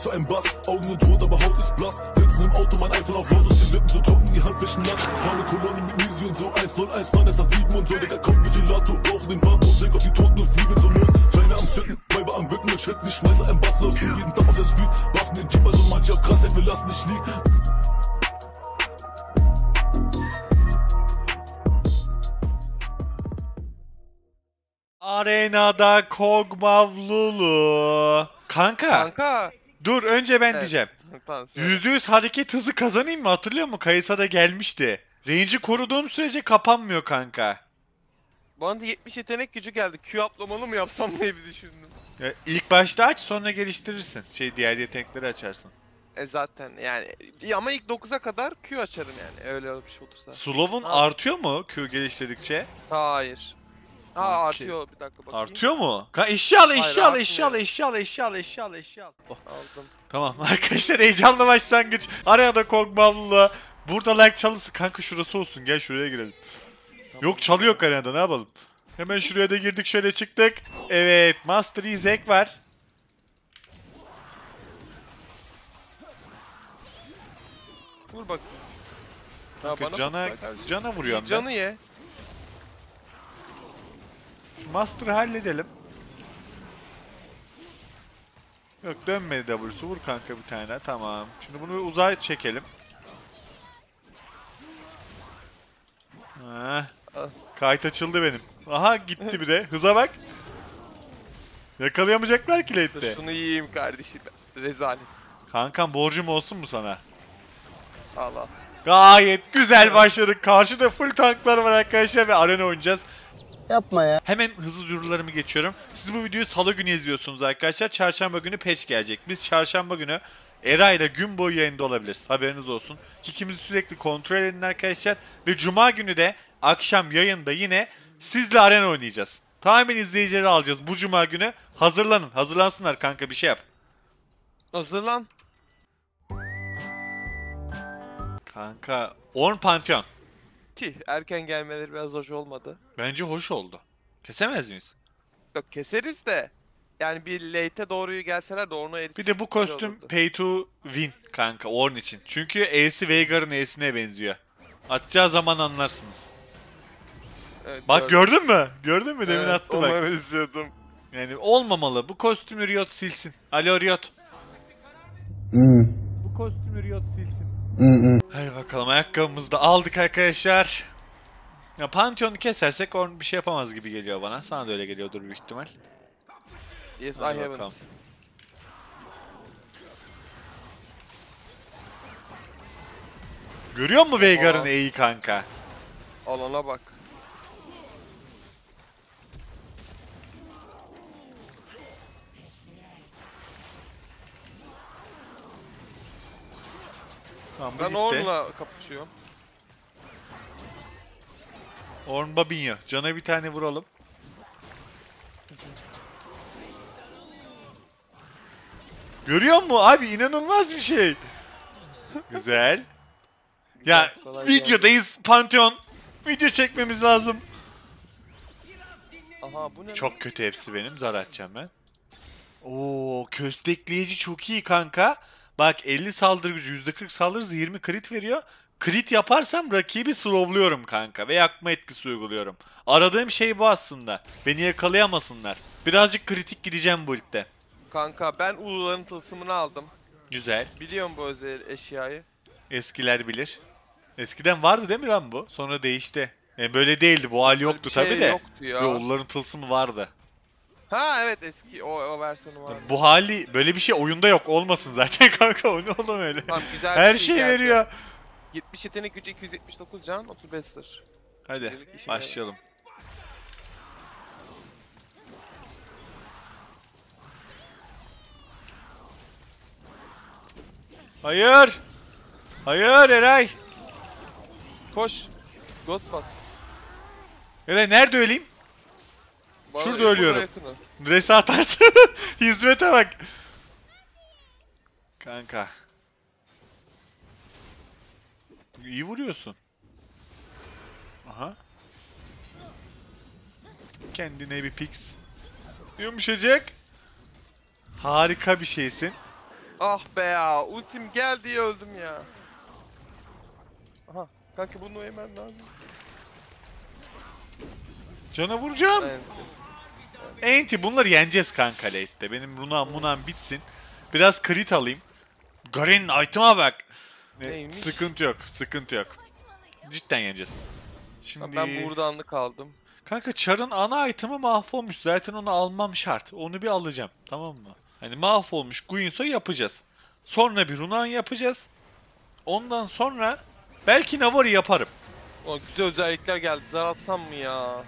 Was für ein Bass, Augen und tot, aber Haut ist blass. Sitzen im Auto, mein iPhone auf laut und die Lippen so trocken, die Handflächen nass. Fahrne Kolonne mit Nisi und so 101, 987 und so. Digga, kommt mit Gelato, rauchen den Wand und trink auf die Toten und fliegen zum Mond. Scheine am Zücken, Weiber am Bücken und Schritten, ich schmeiße ein Bass los. Jeden Tag auf der Street, Waffen den Jeep, also manche auf Krassheit, wir lassen dich liegen. Arenada Kog'Mavlulu. Kanka, Kanka. Dur önce ben Evet. diyeceğim. Tamam, söyle. %100 hareket hızı kazanayım mı? Hatırlıyor musun? Kayısa'da gelmişti. Range'i koruduğum sürece kapanmıyor kanka. Bana da 70 yetenek gücü geldi. Q atlamalı mı yapsam diye bir düşündüm. Ya ilk başta aç sonra geliştirirsin. Şey diğer yetenekleri açarsın. E zaten yani Ya ama ilk 9'a kadar Q açarım yani öyle bir şey olursa. Slow'un Ha. artıyor mu Q geliştirdikçe? Hayır. Okey. artıyor bir dakika bakayım. Artıyor mu? Ka eşya al, eşya al, eşya al, eşya al, eşya al, eşya al, eşya al. Oh, Aldım. Tamam arkadaşlar heyecanlı başlangıç. Araya da Kog'Mavlulu'la. Burada like çalısı. Kanka şurası olsun gel şuraya girelim. Yok çalı yok arenada ne yapalım. Hemen şuraya da girdik şöyle çıktık. Evet Master Yi Zek var. Vur. Ha, Kanka, bana cana, cana vuruyorum ben. Canı ye. Master'ı halledelim. Yok dönmedi W'su. Vur kanka bir tane. Tamam. Şimdi bunu uzağa çekelim. Ha. Ah. Kayıt açıldı benim. Aha gitti bir de. Hıza bak. Yakalayamayacaklar ki Dur late'de. şunu yiyeyim kardeşim. Rezalet. Kankam borcum olsun mu sana? Al al. Gayet güzel başladık. Karşıda full tanklar var arkadaşlar ve arena oynayacağız. Yapma ya. Hemen hızlı duyurularımı geçiyorum. Siz bu videoyu salı günü izliyorsunuz arkadaşlar. Çarşamba günü patch gelecek. Biz çarşamba günü Era ile gün boyu yayında olabiliriz. Haberiniz olsun. Kikimizi sürekli kontrol edin arkadaşlar. Ve cuma günü de akşam yayında yine sizle arena oynayacağız. Tamamen izleyicileri alacağız bu cuma günü. Hazırlanın. Hazırlansınlar kanka bir şey yap. Hazırlan. Kanka Orn Pantheon. Tih erken gelmeleri biraz hoş olmadı. Bence hoş oldu. Kesemez miyiz? Yok keseriz de. Yani bir late'e doğruyu gelseler de onu Bir de bu kostüm olurdu. pay to win kanka Orn için. Çünkü E'si Veigar'ın E'sine benziyor. Atacağı zaman anlarsınız. Evet, Bak gördüm. gördün mü? Gördün mü? Demin Evet, attı bak. Onu izliyordum. Yani olmamalı. Bu kostümü Riot silsin. Alo Riot. Hmm. Bu kostümü Riot silsin. Hadi bakalım ayakkabımızı da aldık arkadaşlar. Ya Pantheon'u kesersek Orn bir şey yapamaz gibi geliyor bana. Sana da öyle geliyordur büyük ihtimal. Yes I Hadi haven't. bakalım. Görüyor musun Veigar'ın. E'yi kanka? Alana bak. Tamam bu Ben gitti. onunla kapışıyorum. Orn Babinho. Cana bir tane vuralım. Görüyor musun abi inanılmaz bir şey. Güzel. Ya kolay videodayız Pantheon. Video çekmemiz lazım. Aha bu ne? Çok kötü hepsi benim. Zar atacağım ben. Oo köstekleyici çok iyi kanka. Bak 50 saldırı gücü %40 saldırı hızı 20 crit veriyor. Crit yaparsam rakibi slowluyorum kanka ve yakma etkisi uyguluyorum. Aradığım şey bu aslında. Beni yakalayamasınlar. Birazcık kritik gideceğim bu ilkte. Kanka ben uluların tılsımını aldım. Güzel. Biliyorum bu özel eşyayı. Eskiler bilir. Eskiden vardı değil mi lan bu? Sonra değişti. Yani böyle değildi. Bu hali yoktu şey tabi de. yoktu ya. Yolların tılsımı vardı. Ha evet eski o, o versiyonu var. Bu hali böyle bir şey oyunda yok. Olmasın zaten kanka. O ne oğlum öyle. Tamam güzel bir Her şey geldi. veriyor. 70 yetenek gücü 279 can 35 sır. Hadi işime başlayalım. Hayır. Hayır Eray. Koş. Ghost bas. Eray nerede öleyim? Bana Şurada ölüyorum. Resa atarsın. Hizmete bak. Kanka. İyi vuruyorsun. Aha. Kendine bir pix. Yumuşacık. Harika bir şeysin. Ah be ya. Ultim geldi diye öldüm ya. Aha. Kanka bunu hemen lazım. Cana vuracağım. Evet. Enti bunları yeneceğiz kanka late'de. Benim Runan Munan bitsin. Biraz crit alayım. Garen'in item'a bak. Ne, Neymiş? sıkıntı yok. Sıkıntı yok. Cidden yeneceğiz. Şimdi Ben buradanlı kaldım. kanka Char'ın ana item'ı mahvolmuş. Zaten onu almam şart. Onu bir alacağım. Tamam mı? Hani mahvolmuş Guinsoo yapacağız. Sonra bir Runan yapacağız. Ondan sonra belki Navari yaparım. O güzel özellikler geldi. Zar atsam mı ya?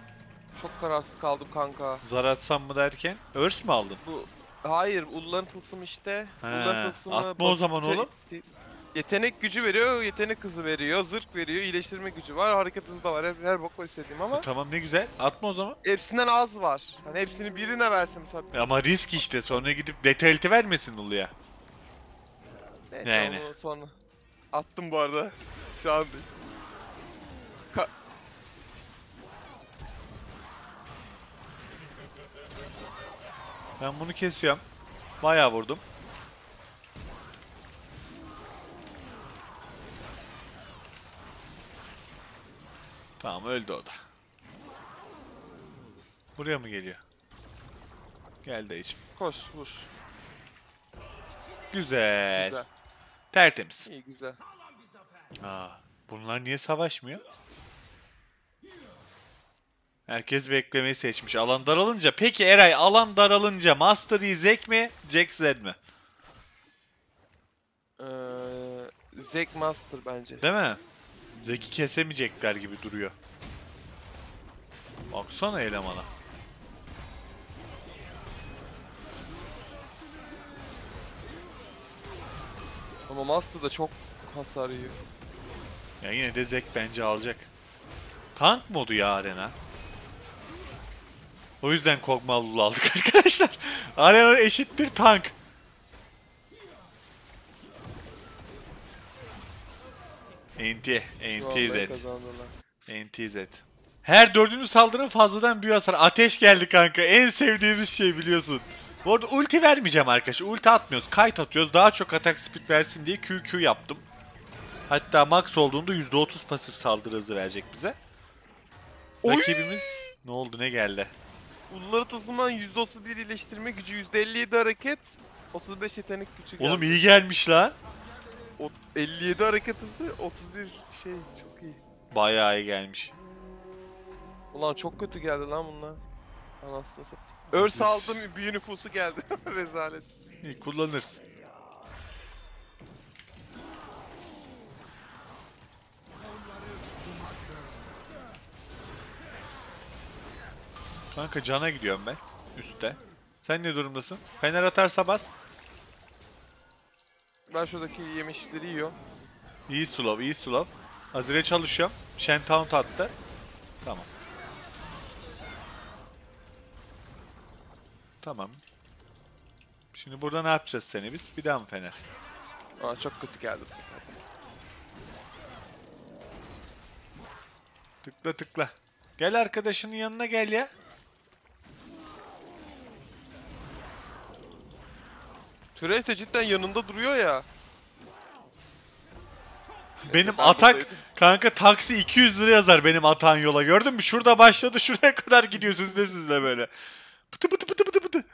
Çok kararsız kaldım kanka. Zar atsam mı derken örs mü aldın? Bu Hayır, ulların tılsımı işte. He, Ulların tılsımı atma o zaman basitçe- oğlum. Yetenek gücü veriyor, yetenek hızı veriyor, zırh veriyor, iyileştirme gücü var, hareket hızı da var. Her, her bok var istediğim ama Tamam ne güzel. Atma o zaman. hepsinden az var. Hani hepsini birine versem mesela. Ama risk işte. Sonra gidip letality vermesin Ulu'ya. Neyse Yani. onu sonra. Attım bu arada. Şu an. Ka- Ben bunu kesiyorum. Bayağı vurdum. Tamam öldü o da. Buraya mı geliyor? Gel dayıcım. koş, vur. Güzel. Güzel. Tertemiz. İyi güzel. Aa, bunlar niye savaşmıyor? Herkes beklemeyi seçmiş. Alan daralınca. Peki Eray alan daralınca Master Yi Zek mi? Jack Zed mi? Ee, Zek Master bence. Değil mi? Zek'i kesemeyecekler gibi duruyor. Baksana elemana. Ama Master da çok hasar yiyor. Ya yine de Zek bence alacak. Tank modu ya arena. O yüzden Kog'Maw'lu aldık arkadaşlar. Arena eşittir tank. NT, Vallahi NTZ, kazandılar. NTZ. Her dördüncü saldırı fazladan büyü hasar. Ateş geldi kanka. En sevdiğimiz şey biliyorsun. Bu arada ulti vermeyeceğim arkadaşlar. Ulti atmıyoruz. Kite atıyoruz. Daha çok atak speed versin diye QQ yaptım. Hatta max olduğunda %30 pasif saldırı hızı verecek bize. Oy! Rakibimiz ne oldu ne geldi? Ulları tılsımdan %31 iyileştirme gücü, %57 hareket, 35 yetenek gücü geldi. Oğlum iyi gelmiş lan. O 57 hareket hızı, 31 şey çok iyi. Bayağı iyi gelmiş. Ulan çok kötü geldi lan bunlar. Anasını satayım. Örs aldım, büyü nüfusu geldi. Rezalet. İyi kullanırsın. Kanka cana gidiyorum ben. Üste. Sen ne durumdasın? Fener atarsa bas. Ben şuradaki yemişleri yiyorum. İyi slow, iyi slow. Azire çalışıyorum. Shen taunt attı. Tamam. Tamam. Şimdi burada ne yapacağız seni biz? Bir daha mı Fener? Aa çok kötü geldi bu sefer. Tıkla tıkla. Gel arkadaşının yanına gel ya. Türet de cidden yanında duruyor ya. Benim Ben atak buradaydım. kanka taksi 200 lira yazar benim atan yola. Gördün mü? Şurada başladı şuraya kadar gidiyor süzle süzle böyle. Pıtı pıtı pıtı pıtı pıtı.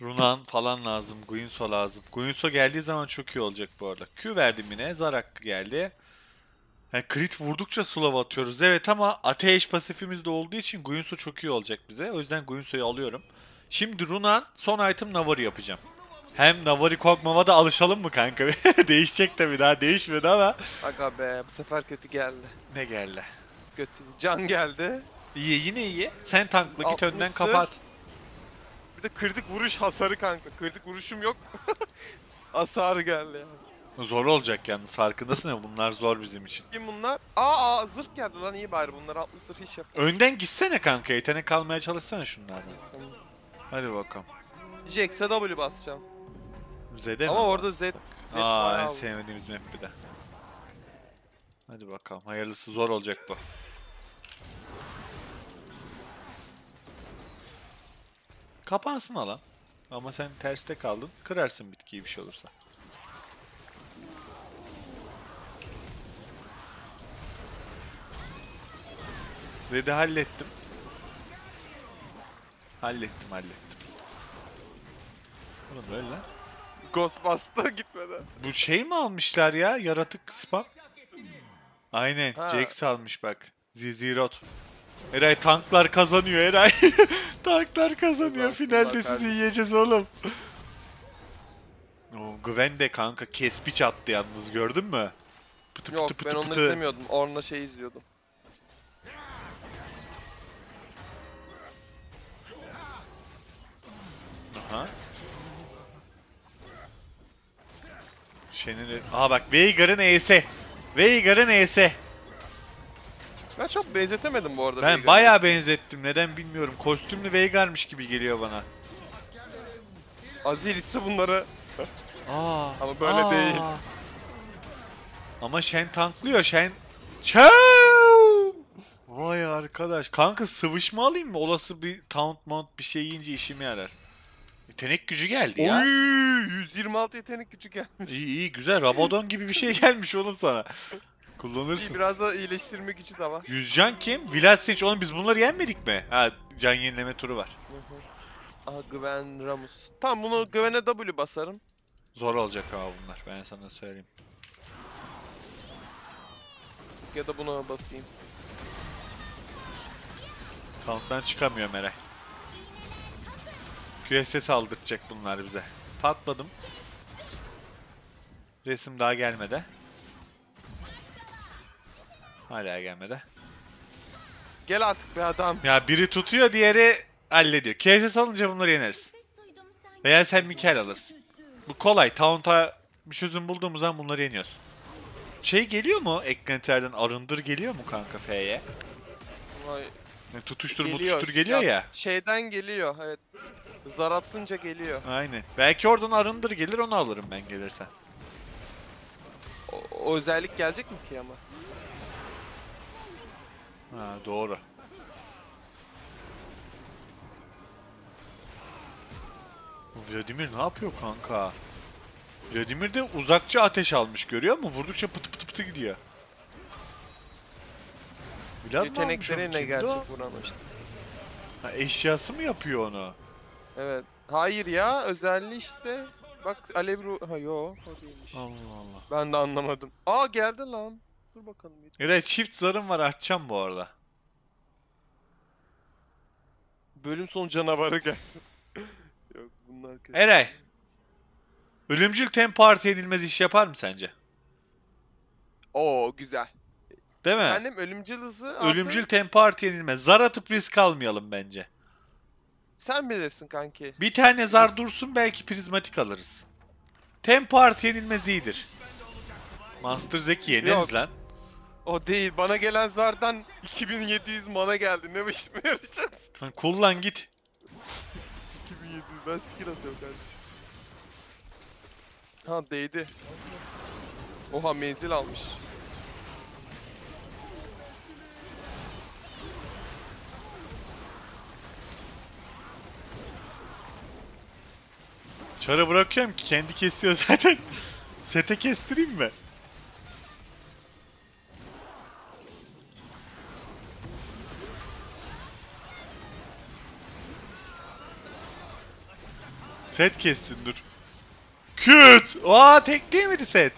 Runan falan lazım. Guinsoo lazım. Guinsoo geldiği zaman çok iyi olacak bu arada. Q verdim yine. Zarak geldi. Yani crit vurdukça slow atıyoruz. Evet ama ateş pasifimiz de olduğu için Guinsoo çok iyi olacak bize. O yüzden Guinsoo'yu alıyorum. Şimdi Runan son item Navari yapacağım. Hem Navari Kog'Maw'a da alışalım mı kanka? Değişecek tabii daha değişmedi ama. Aga be bu sefer kötü geldi. Ne geldi? Kötü. Can geldi. İyi yine iyi. Sen tankla git önden Altmışsın. kapat. Bir de kritik vuruş hasarı kanka. Kritik vuruşum yok. Hasarı geldi yani. Zor olacak yalnız farkındasın ya bunlar zor bizim için. Kim bunlar? Aa, aa zırh geldi lan iyi bari bunlar 60 zırh iş yap. Önden gitsene kanka yetenek kalmaya çalışsana şunlardan. Hadi bakalım. Jax'e W basacağım. Z'de mi? Ama orada Z, Z Aa en sevmediğimiz map bir de. Hadi bakalım hayırlısı zor olacak bu. Kapansın alan. Ama sen terste kaldın. Kırarsın bitkiyi bir şey olursa. Red'i hallettim. Hallettim hallettim. Oğlum böyle lan. Ghostbuster gitmeden. Bu şey mi almışlar ya? Yaratık spam. Aynen. Ha. Jax almış bak. Zizirot. Eray tanklar kazanıyor Eray. tanklar kazanıyor. Kazan- Finalde sizi yiyeceğiz oğlum. O Gwen de kanka kespiç attı yalnız gördün mü? Pıtı Yok pıtı ben pıtı onu pıtı. izlemiyordum. Orna şey izliyordum. Aha. Shen'in... Aha bak Veigar'ın E'si. Veigar'ın E'si. Ben çok benzetemedim bu arada. Ben Veigar'ı. bayağı benzettim. Neden bilmiyorum. Kostümlü Veigar'mış gibi geliyor bana. Azirisi bunları. Aa, Ama böyle değil. Ama Shen tanklıyor. Shen... Shen! Vay arkadaş. Kanka sıvışma alayım mı? Olası bir taunt mount bir şey yiyince işime yarar. Yetenek gücü geldi ya. Oy 126 yetenek gücü gelmiş. İyi iyi güzel. Rabadon gibi bir şey gelmiş oğlum sana. Kullanırsın. Biraz da iyileştirmek için de var. Yüzcan kim? Vlad Sinch. Oğlum biz bunları yenmedik mi? Ha can yenileme turu var. Aha Gwen Ramus. Tamam bunu Gwen'e W basarım. Zor olacak abi bunlar. Ben sana söyleyeyim. Ya da buna basayım. Taunt'tan çıkamıyor Meray. QSS aldıracak bunlar bize. Patladım. Resim daha gelmedi. Hala gelmedi. Gel artık be adam. Ya biri tutuyor diğeri hallediyor. QSS alınca bunları yeneriz. Veya sen Mikael alırsın. Bu kolay. Taunt'a bir çözüm bulduğumuz zaman bunları yeniyoruz. Şey geliyor mu? Ekraniterden arındır geliyor mu kanka F'ye? Yani tutuştur geliyor. mutuştur geliyor ya. Şeyden geliyor evet. Zar atınca geliyor. Aynen. Belki oradan arındır gelir onu alırım ben gelirse. O, o özellik gelecek mi ki ama? Ha doğru. Vladimir ne yapıyor kanka? Vladimir de uzakça ateş almış görüyor musun? Vurdukça pıtı pıtı pıtı gidiyor. Vlad? Yetenekleri ne gerçek buranın işte. Ha, eşyası mı yapıyor onu? Evet. Hayır ya özelliği işte. Bak alev ruh... Ha yo o değilmiş. Allah Allah. Ben de anlamadım. Aa geldi lan. Dur bakalım. Evet çift zarım var açacağım bu arada. Bölüm sonu canavarı geldi. Yok bunlar kötü. Eray. Ölümcül tempo artı edilmez iş yapar mı sence? Oo güzel. Değil mi? Efendim ölümcül hızı artı- Ölümcül tempo artı yenilmez. Zar atıp risk almayalım bence. Sen bilirsin kanki. Bir tane zar dursun belki prizmatik alırız. Tempo artı yenilmez iyidir. Master Zeki yeneriz Yok. lan. O değil. Bana gelen zardan 2700 mana geldi. Ne biçim yarayacağız? Lan Kullan git. 2700 ben skill atıyorum kardeşim. Ha değdi. Oha menzil almış. Çarı bırakıyorum ki kendi kesiyor zaten. Sete kestireyim mi? Set kessin dur. Küt! Aa tek değil miydi set?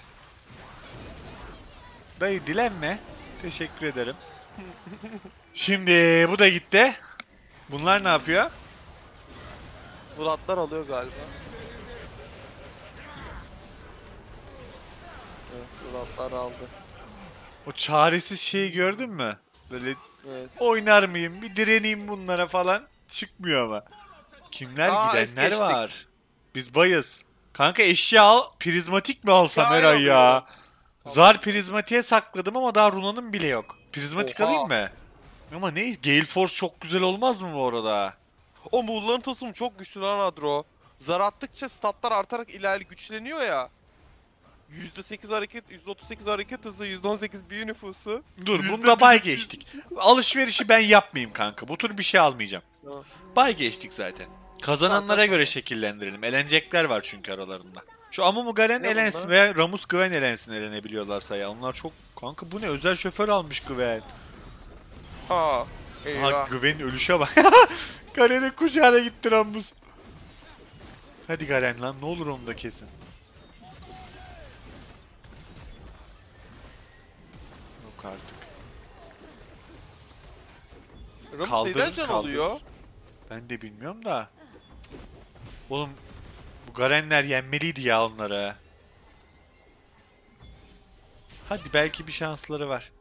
Dayı dilenme. Teşekkür ederim. Şimdi bu da gitti. Bunlar ne yapıyor? Muratlar alıyor galiba. Muratlar aldı. O çaresiz şeyi gördün mü? Böyle Evet. oynar mıyım? Bir direneyim bunlara falan. Çıkmıyor ama. Kimler Aa, gidenler var. Biz bayız. Kanka eşya al. Prizmatik mi alsam Eray ya? alıyorum. Zar prizmatiğe sakladım ama daha runanın bile yok. Prizmatik Oha. alayım mı? Ama ne? Gale Force çok güzel olmaz mı bu arada? O Muğla'nın tosumu çok güçlü lan Adro. Zar attıkça statlar artarak ilerli güçleniyor ya. %8 hareket, %38 hareket hızı, %18 büyü nüfusu. Dur Yüzde bunda bay geçtik. Alışverişi ben yapmayayım kanka. Bu tür bir şey almayacağım. Tamam. Bay geçtik zaten. Kazananlara göre şekillendirelim. Elenecekler var çünkü aralarında. Şu Amumu Garen Ne elensin bunlar? veya Ramus Gwen elensin elenebiliyorlarsa ya. Onlar çok... Kanka bu ne? Özel şoför almış Gwen. Ha. Ha Eyvah. Gwen'in ölüşe bak. Garen'in kucağına gitti Ramus. Hadi Garen lan ne olur onu da kesin. Artık. Kaldırın, neden can kaldırın. alıyor? Ben de bilmiyorum da. Oğlum bu Garenler yenmeliydi ya onlara. Hadi belki bir şansları var.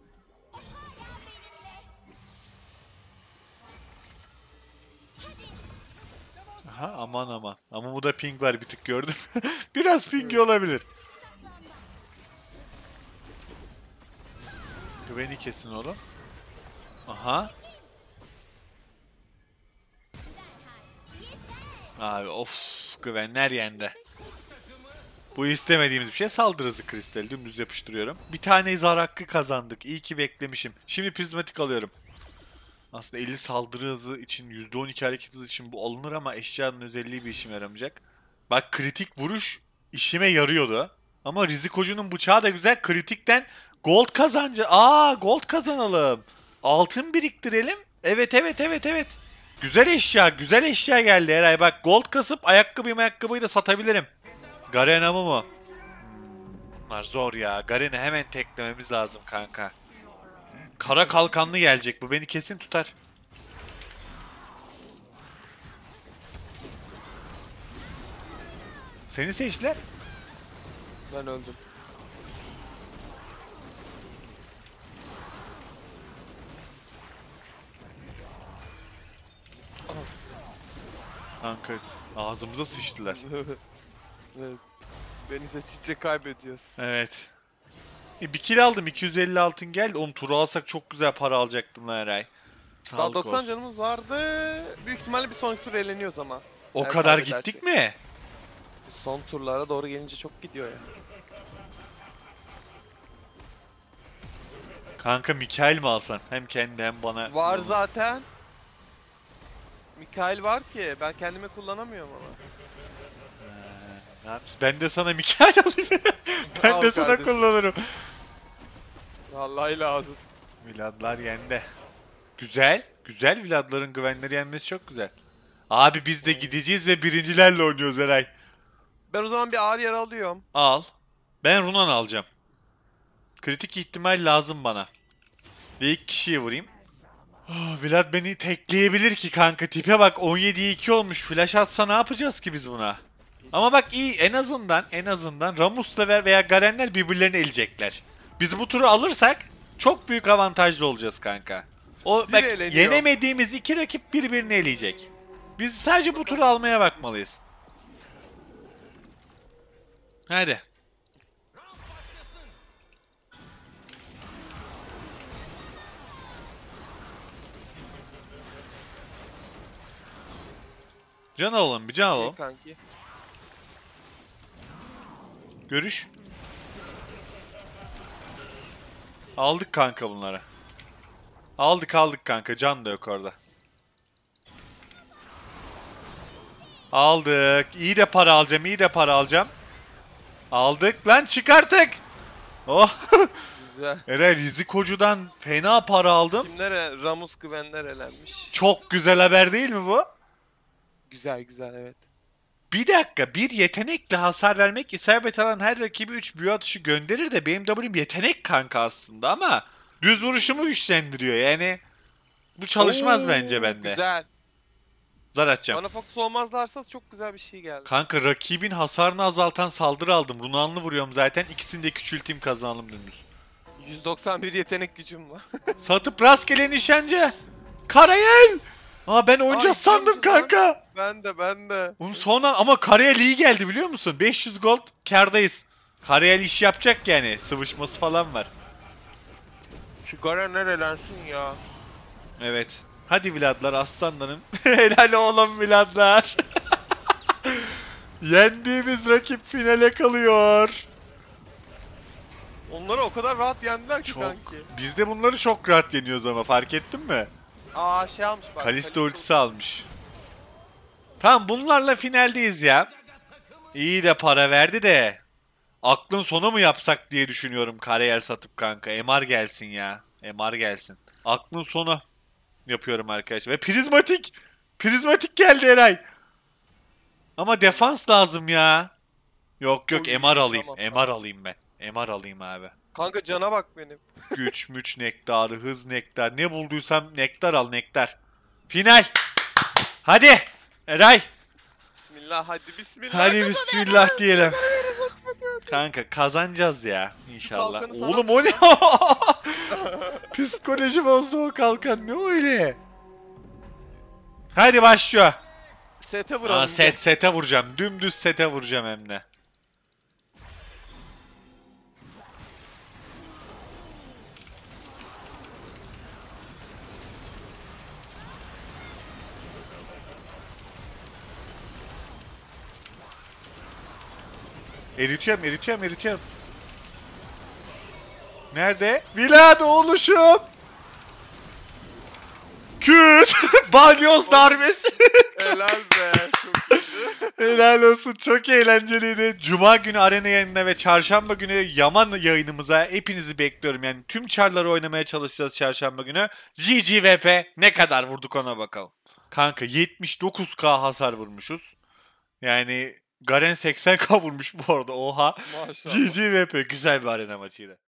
Aha aman aman. Ama bu da ping var bir tık gördüm. Biraz pingi olabilir. Güveni kesin oğlum. Aha. Abi of güvenler yendi. Bu istemediğimiz bir şey saldırı hızı kristali dümdüz yapıştırıyorum. Bir tane zar hakkı kazandık. İyi ki beklemişim. Şimdi prizmatik alıyorum. Aslında 50 saldırı hızı için %12 hareket hızı için bu alınır ama eşyanın özelliği bir işime yaramayacak. Bak kritik vuruş işime yarıyordu. Ama rizikocunun bıçağı da güzel. Kritikten gold kazancı. Aa gold kazanalım. Altın biriktirelim. Evet evet evet evet. Güzel eşya, güzel eşya geldi Eray. Bak gold kasıp ayakkabıyı ayakkabıyı da satabilirim. Garena mı Bunlar zor ya. Garen'i hemen teklememiz lazım kanka. Kara kalkanlı gelecek. Bu beni kesin tutar. Seni seçtiler. Ben öldüm. Kanka ağzımıza sıçtılar. evet. Beni seçince kaybediyoruz. Evet. E, bir kill aldım. 250 altın geldi. Onu turu alsak çok güzel para alacaktım lan Eray. Daha Sağlık 90 olsun. canımız vardı. Büyük ihtimalle bir sonraki tur eğleniyoruz ama. O Eğer kadar kaybedersek. gittik mi? Son turlara doğru gelince çok gidiyor ya. Kanka Mikael mi alsan? Hem kendi hem bana. Var zaten. Mikael var ki ben kendime kullanamıyorum ama. Ne yapayım? Ben de sana Mikael alayım. ben Al de sana kardeşim. kullanırım. Vallahi lazım. Vladlar yendi. Güzel. Güzel Vladların güvenleri yenmesi çok güzel. Abi biz de gideceğiz ve birincilerle oynuyoruz Eray. Ben o zaman bir ağır yara alıyorum. Al. Ben Runan alacağım. Kritik ihtimal lazım bana. Ve ilk kişiye vurayım. Oh, Vlad beni tekleyebilir ki kanka. Tipe bak 17'ye 2 olmuş. Flash atsa ne yapacağız ki biz buna? Ama bak iyi en azından en azından Ramus'la ver veya Garenler birbirlerini elecekler. Biz bu turu alırsak çok büyük avantajlı olacağız kanka. O Biri bak eleniyor. yenemediğimiz iki rakip birbirini eleyecek. Biz sadece bu turu almaya bakmalıyız. Hadi. Can alalım bir can İyi alalım. kanki. Görüş. Aldık kanka bunları. Aldık aldık kanka. Can da yok orada. Aldık. İyi de para alacağım. iyi de para alacağım. Aldık. Lan çıkarttık. Oh. Güzel. Eray Rizikocu'dan fena para aldım. Kimlere Ramus güvenler elenmiş. Çok güzel haber değil mi bu? Güzel güzel evet. Bir dakika bir yetenekle hasar vermek isabet alan her rakibi 3 büyü atışı gönderir de benim W'm yetenek kanka aslında ama düz vuruşumu güçlendiriyor yani bu çalışmaz Oo, bence bende. Güzel. Zar atacağım. Bana fokus olmazlarsa çok güzel bir şey geldi. Kanka rakibin hasarını azaltan saldırı aldım. Runanlı vuruyorum zaten. İkisini de küçülteyim kazanalım dümdüz. 191 yetenek gücüm var. Satıp rastgele nişancı. Karayel. Aa ben Ay, sandım kanka. ben de ben de. Onun sonra ama Karayel iyi geldi biliyor musun? 500 gold kardayız. Karayel iş yapacak yani. Sıvışması falan var. Şu Garen nerelensin ya? Evet. Hadi Vladlar aslanlarım. Helal oğlum Vladlar. Yendiğimiz rakip finale kalıyor. Onları o kadar rahat yendiler ki Çok. kanki. Biz de bunları çok rahat yeniyoruz ama fark ettin mi? Aa şey almış bak. Kalista ultisi almış. Tamam bunlarla finaldeyiz ya. İyi de para verdi de. Aklın sonu mu yapsak diye düşünüyorum Karayel satıp kanka. MR gelsin ya. MR gelsin. Aklın sonu yapıyorum arkadaşlar. Ve prizmatik. Prizmatik geldi Eray. Ama defans lazım ya. Yok yok Oy, MR alayım. tamam, MR tamam. alayım ben. MR alayım abi. Kanka cana bak benim. Güç, müç nektarı, hız nektar. Ne bulduysam nektar al nektar. Final. Hadi. Eray. Bismillah hadi bismillah. Hadi bismillah diyelim. Kanka kazanacağız ya inşallah. kalkanı sana Oğlum o ne? Psikoloji bozdu o kalkan. Ne öyle? Hadi başlıyor. Sete vuralım. Aa, set sete vuracağım. Dümdüz sete vuracağım hem de. Eritiyorum, eritiyorum, eritiyorum. Nerede? Vilado oluşum. Küt. Balyoz darbesi. Helal be. Helal olsun. Çok eğlenceliydi. Cuma günü arena yayınına ve çarşamba günü Yaman yayınımıza hepinizi bekliyorum. Yani tüm çarları oynamaya çalışacağız çarşamba günü. GGVP ne kadar vurduk ona bakalım. Kanka 79k hasar vurmuşuz. Yani Garen 80k vurmuş bu arada. Oha. Maşallah. GGVP güzel bir arena maçıydı.